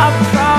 up from